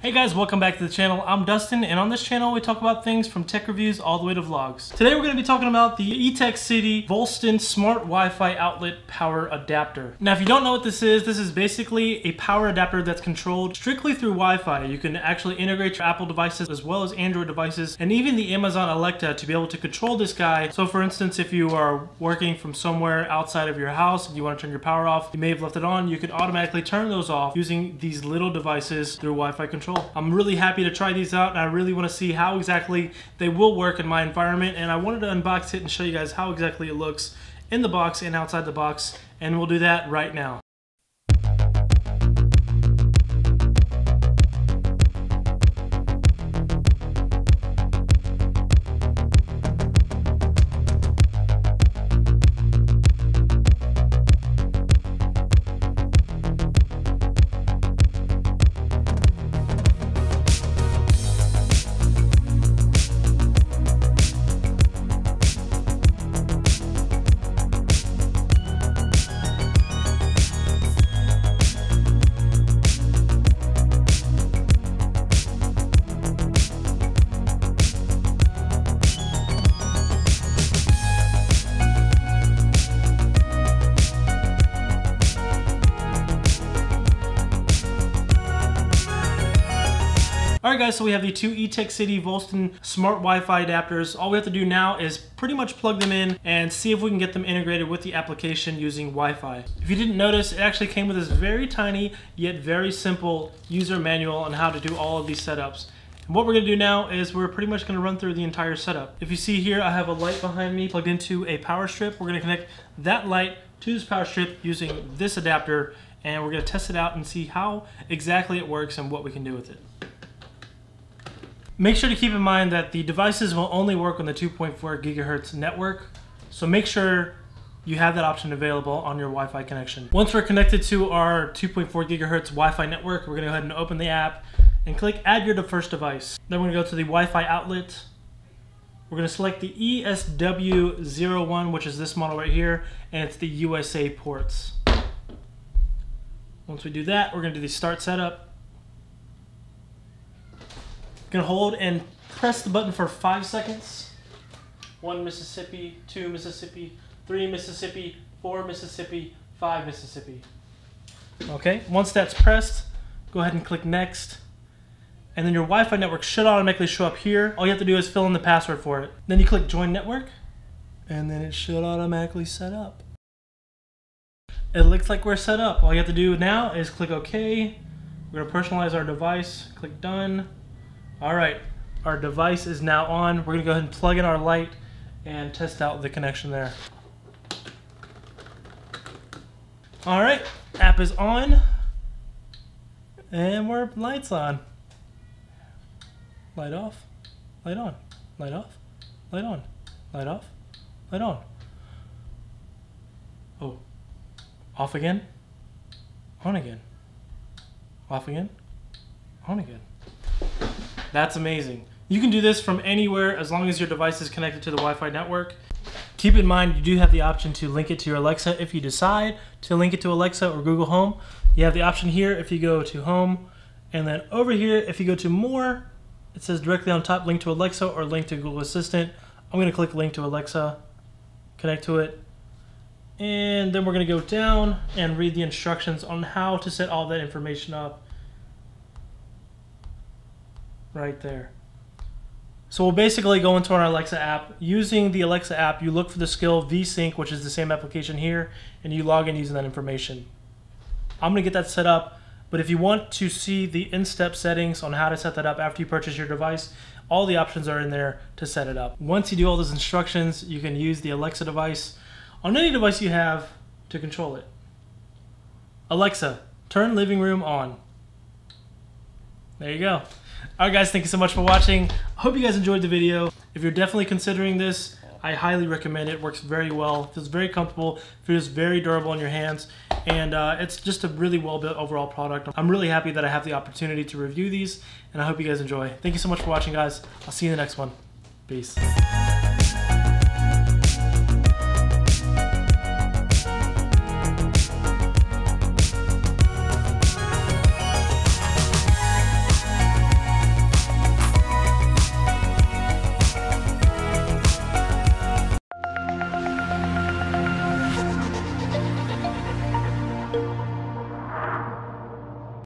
Hey guys, welcome back to the channel. I'm Dustin, and on this channel we talk about things from tech reviews all the way to vlogs. Today we're going to be talking about the Etekcity Voltson Smart Wi-Fi Outlet Power Adapter. Now if you don't know what this is, this is basically a power adapter that's controlled strictly through Wi-Fi. You can actually integrate your Apple devices as well as Android devices, and even the Amazon Alexa to be able to control this guy. So for instance, if you are working from somewhere outside of your house and you want to turn your power off, you may have left it on, you can automatically turn those off using these little devices through Wi-Fi control control. I'm really happy to try these out and I really want to see how exactly they will work in my environment and I wanted to unbox it and show you guys how exactly it looks in the box and outside the box and we'll do that right now. Alright guys, so we have the two Etekcity Voltson smart Wi-Fi adapters. All we have to do now is pretty much plug them in and see if we can get them integrated with the application using Wi-Fi. If you didn't notice, it actually came with this very tiny yet very simple user manual on how to do all of these setups. And what we're gonna do now is we're pretty much gonna run through the entire setup. If you see here, I have a light behind me plugged into a power strip. We're gonna connect that light to this power strip using this adapter and we're gonna test it out and see how exactly it works and what we can do with it. Make sure to keep in mind that the devices will only work on the 2.4 gigahertz network. So make sure you have that option available on your Wi-Fi connection. Once we're connected to our 2.4 gigahertz Wi-Fi network, we're gonna go ahead and open the app and click add your first device. Then we're gonna go to the Wi-Fi outlet. We're gonna select the ESW01, which is this model right here, and it's the USA ports. Once we do that, we're gonna do the start setup. You can hold and press the button for five seconds. One Mississippi, two Mississippi, three Mississippi, four Mississippi, five Mississippi. Okay, once that's pressed, go ahead and click next. And then your Wi-Fi network should automatically show up here. All you have to do is fill in the password for it. Then you click join network, and then it should automatically set up. It looks like we're set up. All you have to do now is click OK. We're gonna personalize our device, click done. All right, our device is now on. We're gonna go ahead and plug in our light and test out the connection there. All right, app is on and we're lights on. Light off, light on, light off, light on, light off, light on. Oh, off again, on again, off again, on again. That's amazing. You can do this from anywhere as long as your device is connected to the Wi-Fi network. Keep in mind you do have the option to link it to your Alexa if you decide to link it to Alexa or Google Home. You have the option here if you go to Home and then over here if you go to More it says directly on top link to Alexa or link to Google Assistant. I'm going to click link to Alexa, connect to it, and then we're going to go down and read the instructions on how to set all that information up right there. So we'll basically go into our Alexa app. Using the Alexa app, you look for the skill VeSync, which is the same application here, and you log in using that information. I'm gonna get that set up, but if you want to see the in-step settings on how to set that up after you purchase your device, all the options are in there to set it up. Once you do all those instructions, you can use the Alexa device on any device you have to control it. Alexa, turn living room on. There you go. Alright guys, thank you so much for watching. I hope you guys enjoyed the video. If you're definitely considering this, I highly recommend it. it works very well, feels very comfortable, feels very durable in your hands, and uh, it's just a really well-built overall product. I'm really happy that I have the opportunity to review these, and I hope you guys enjoy. Thank you so much for watching, guys. I'll see you in the next one. Peace.